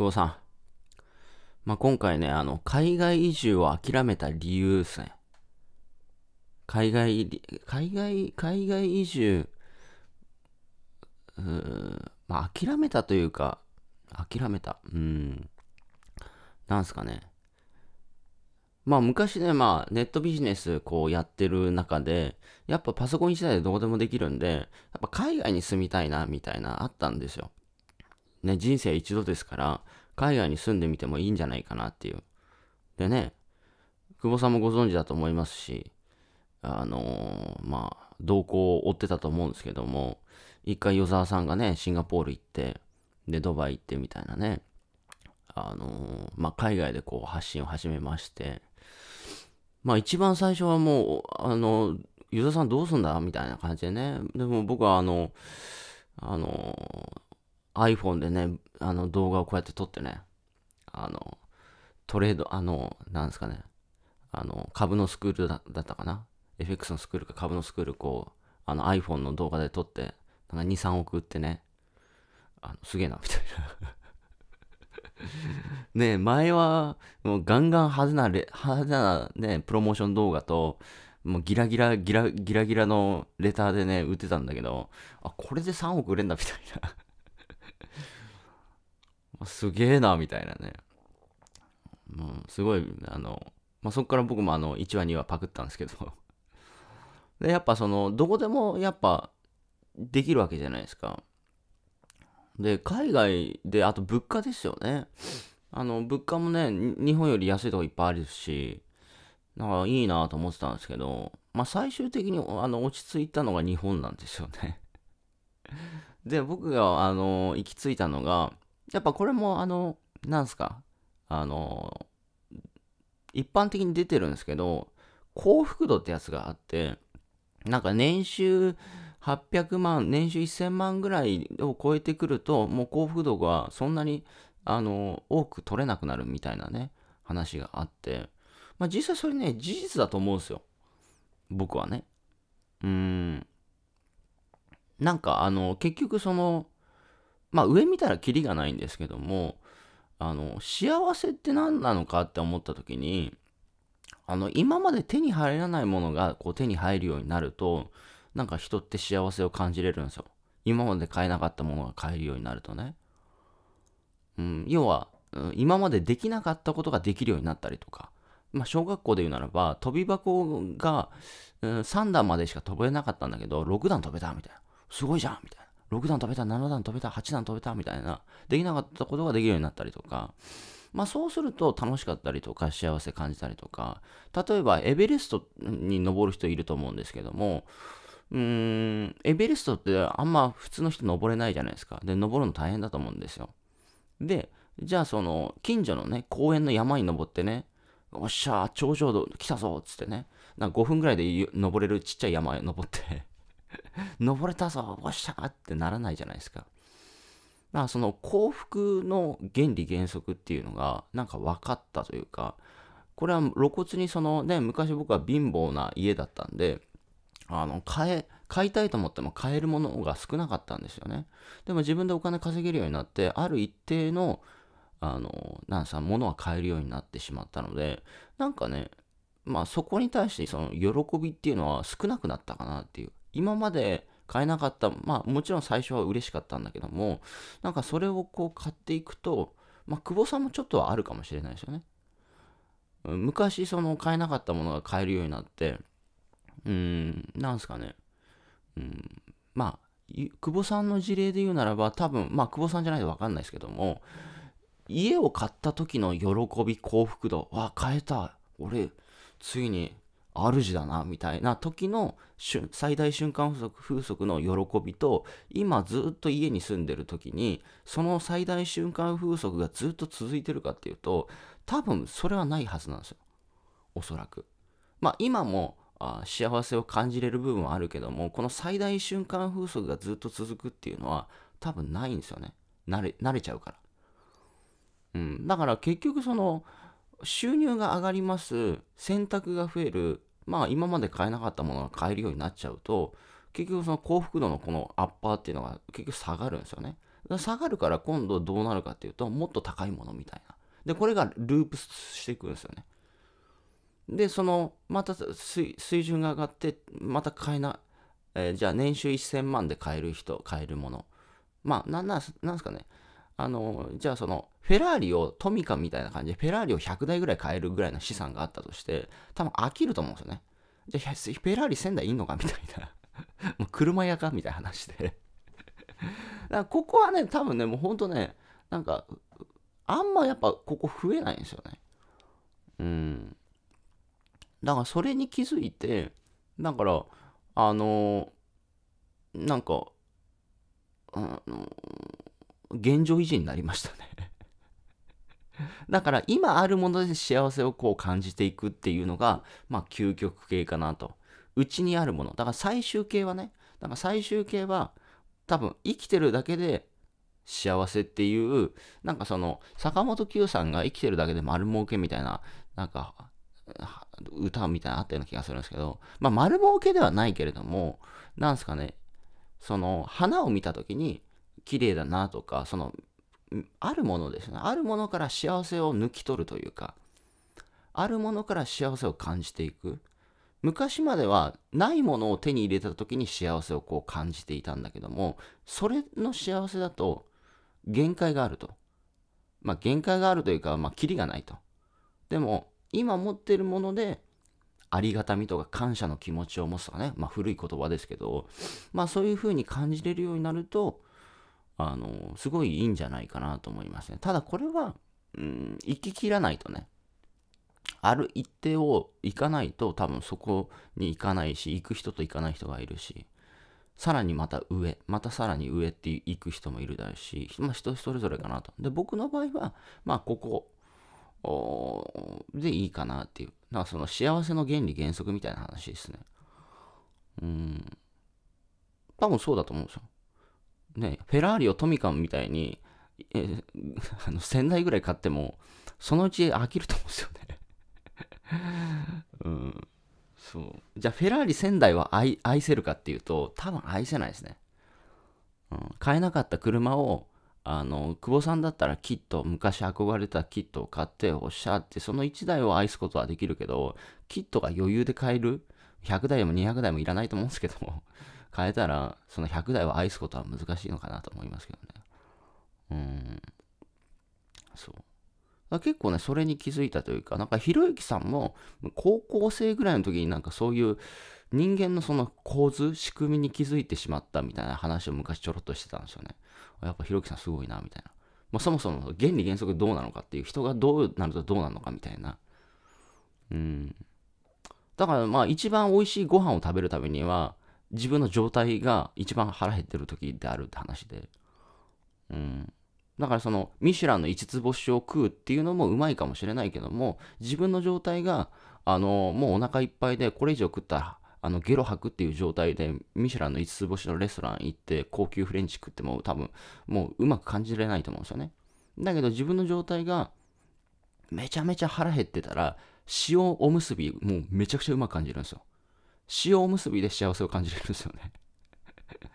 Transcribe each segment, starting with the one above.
久保さん。まあ、今回ね、あの、海外移住を諦めた理由ですね。海外、海外、海外移住、うーまあ、諦めたというか、諦めた。うん。なんすかね。まあ昔ね、まあネットビジネスこうやってる中で、やっぱパソコン1台でどうでもできるんで、やっぱ海外に住みたいなみたいなあったんですよ。ね、人生一度ですから、海外に住んでみてもいいんじゃないかなっていう。でね、久保さんもご存知だと思いますし、あのー、まあ、動向を追ってたと思うんですけども、一回与沢さんがね、シンガポール行って、で、ドバイ行ってみたいなね、あのー、まあ、海外でこう発信を始めまして、まあ一番最初はもう、あの、ユザさんどうすんだみたいな感じでね。でも僕はあの、あの、iPhone でね、あの動画をこうやって撮ってね、あの、トレード、あの、なんですかね、あの、株のスクールだったかな ?FX のスクールか株のスクールこう、あの iPhone の動画で撮って、なんか2、3億売ってね、あのすげえな、みたいな ね前は、もうガンガン派手な、派手なね、プロモーション動画と、もうギラギラ、ギラ、ギラギラのレターでね、売ってたんだけど、あ、これで3億売れんだ、みたいなすげえな、みたいなね。もう、すごい、あの、まあ、そこから僕もあの、1話2話パクったんですけどで、やっぱその、どこでもやっぱ、できるわけじゃないですか。で、海外で、あと物価ですよね。あの、物価もね、日本より安いとこいっぱいあるし、なんかいいなと思ってたんですけど、まあ最終的にあの落ち着いたのが日本なんですよねで、僕があの行き着いたのが、やっぱこれもあの、なんすか、あの、一般的に出てるんですけど、幸福度ってやつがあって、なんか年収800万、年収1000万ぐらいを超えてくると、もう幸福度がそんなに、あの、多く取れなくなるみたいなね、話があって、まあ実際それね、事実だと思うんですよ。僕はね。うーん。なんか、あの、結局その、まあ上見たらキリがないんですけども、あの、幸せって何なのかって思った時に、あの、今まで手に入らないものがこう手に入るようになると、なんか人って幸せを感じれるんですよ。今まで買えなかったものが買えるようになるとね。うん、要は、今までできなかったことができるようになったりとか。まあ、小学校で言うならば、飛び箱が、うん、3段までしか飛べなかったんだけど、6段飛べたみたいな。すごいじゃんみたいな。6段飛べた、7段飛べた、8段飛べたみたいな。できなかったことができるようになったりとか。まあそうすると楽しかったりとか幸せ感じたりとか、例えばエベレストに登る人いると思うんですけども、うーん、エベレストってあんま普通の人登れないじゃないですか。で、登るの大変だと思うんですよ。で、じゃあその、近所のね、公園の山に登ってね、おっしゃー、頂上来たぞっつってね、なんか5分ぐらいで登れるちっちゃい山へ登って 登れたぞおっしゃーってならないじゃないですか。まあその幸福の原理原則っていうのがなんか分かったというか、これは露骨にそのね、昔僕は貧乏な家だったんで、あの、買え、買いたいと思っても買えるものが少なかったんですよね。でも自分でお金稼げるようになって、ある一定の、あの、なんさ、ものは買えるようになってしまったので、なんかね、まあそこに対してその喜びっていうのは少なくなったかなっていう。今まで買えなかった、まあもちろん最初は嬉しかったんだけども、なんかそれをこう買っていくと、まあ久保さんもちょっとはあるかもしれないですよね。昔その買えなかったものが買えるようになって、うん、なんすかね。うん、まあ、久保さんの事例で言うならば、多分、まあ、久保さんじゃないとわかんないですけども、家を買った時の喜び、幸福度、わ、買えた。俺、ついに主だな、みたいな時の最大瞬間風速風速の喜びと、今ずっと家に住んでる時に、その最大瞬間風速がずっと続いてるかっていうと、多分それはないはずなんですよ。おそらく。まあ今もあ幸せを感じれる部分はあるけども、この最大瞬間風速がずっと続くっていうのは多分ないんですよね。慣れ、慣れちゃうから。うん。だから結局その、収入が上がります、選択が増える、まあ今まで買えなかったものが買えるようになっちゃうと、結局その幸福度のこのアッパーっていうのが結局下がるんですよね。下がるから今度どうなるかっていうと、もっと高いものみたいな。で、これがループしていくんですよね。で、その、また水準が上がって、また買えな、えー、じゃあ年収1000万で買える人、買えるもの。まあ、なんなんなんすかね。あの、じゃあその、フェラーリをトミカみたいな感じで、フェラーリを100台ぐらい買えるぐらいの資産があったとして、多分飽きると思うんですよね。じゃあ、フェラーリ1000台いんのかみたいな。もう車屋かみたいな話でだからここはね、多分ね、もうほんとね、なんか、あんまやっぱここ増えないんですよね。うん。だからそれに気づいて、だから、あのなんか、あの現状維持になりましたね だから今あるもので幸せをこう感じていくっていうのが、まあ究極系かなと。うちにあるもの。だから最終形はね、だから最終形は多分生きてるだけで幸せっていう、なんかその坂本九さんが生きてるだけで丸儲けみたいな、なんか歌みたいなあったような気がするんですけど、まあ丸儲けではないけれども、なんすかね、その花を見た時に綺麗だなとか、そのあるものですね。あるものから幸せを抜き取るというか、あるものから幸せを感じていく。昔まではないものを手に入れた時に幸せをこう感じていたんだけども、それの幸せだと限界があると。まあ限界があるというか、まあキリがないと。でも今持ってるものでありがたみとか感謝の気持ちを持つとかね、まあ古い言葉ですけど、まあそういうふうに感じれるようになると、あの、すごいいいんじゃないかなと思いますね。ただこれは、うん、行ききらないとね、ある一定を行かないと多分そこに行かないし、行く人と行かない人がいるし、さらにまた上、またさらに上って行く人もいるだろうし、まあ人それぞれかなと。で、僕の場合は、まあここでいいかなっていう。なんかその幸せの原理原則みたいな話ですね。うん。多分そうだと思うんですよ。ね、フェラーリをトミカみたいに、え あの1000台ぐらい買っても、そのうち飽きると思うんですよね うん。そう。じゃあ、フェラーリ1000台は愛愛せるかっていうと、多分愛せないですね。うん、買えなかった車を、あの、久保さんだったらキット、昔憧れたキットを買って、おっしゃって、その1台を愛すことはできるけど、キットが余裕で買える、100台も200台もいらないと思うんですけども、変えたら、その100台を愛すことは難しいのかなと思いますけどね。うん。そう。結構ね、それに気づいたというか、なんかひろゆきさんも高校生ぐらいの時になんかそういう人間のその構図、仕組みに気づいてしまったみたいな話を昔ちょろっとしてたんですよね。やっぱひろゆきさんすごいな、みたいな。まあ、そもそも原理原則どうなのかっていう人がどうなるとどうなのかみたいな。うん。だからまあ一番美味しいご飯を食べるためには、自分の状態が一番腹減ってる時であるって話で。うん。だからそのミシュランの5つ星を食うっていうのもうまいかもしれないけども、自分の状態が、あの、もうお腹いっぱいでこれ以上食ったら、あの、ゲロ吐くっていう状態で、ミシュランの5つ星のレストラン行って、高級フレンチ食っても多分、もううまく感じれないと思うんですよね。だけど自分の状態が、めちゃめちゃ腹減ってたら、塩おむすび、もうめちゃくちゃうまく感じるんですよ。塩おむすびで幸せを感じれるんですよね だか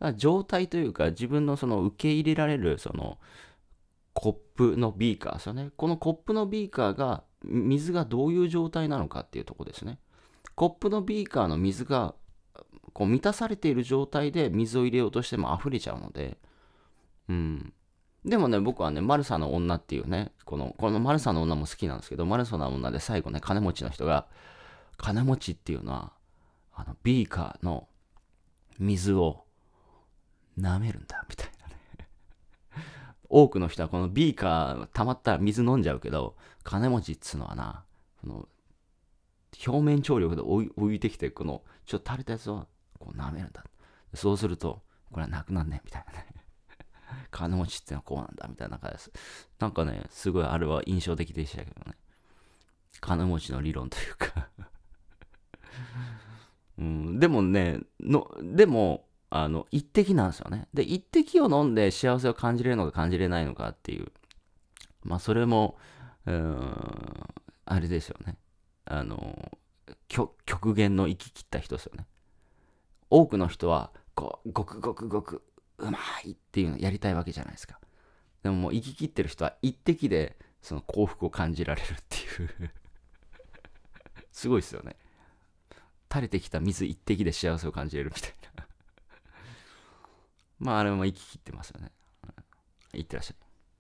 ら状態というか自分のその受け入れられるそのコップのビーカーですよね。このコップのビーカーが水がどういう状態なのかっていうとこですね。コップのビーカーの水がこう満たされている状態で水を入れようとしても溢れちゃうので、うん。でもね、僕はね、マルサの女っていうね、この、このマルサの女も好きなんですけど、マルサの女で最後ね、金持ちの人が、金持ちっていうのは、あの、ビーカーの水を舐めるんだ、みたいなね。多くの人はこのビーカー溜まったら水飲んじゃうけど、金持ちっつうのはな、この、表面張力で置いてきて、この、ちょっと垂れたやつをこう舐めるんだ。そうすると、これはなくなんねみたいなね。金持ちってのはこうなんだ、みたいな感じです。なんかね、すごいあれは印象的でしたけどね。金持ちの理論というか、でもねの、でも、あの、一滴なんですよね。で、一滴を飲んで幸せを感じれるのか感じれないのかっていう。まあ、それも、あれですよね。あの、極限の生き切った人ですよね。多くの人は、こう、ごくごくごく、うまいっていうのやりたいわけじゃないですか。でももう生き切ってる人は一滴でその幸福を感じられるっていうすごいですよね。垂れてきた水一滴で幸せを感じれるみたいな まああれも生き切ってますよね。いってらっしゃい。